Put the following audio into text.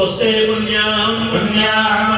स्वस्ते पुण्याम पुण्याम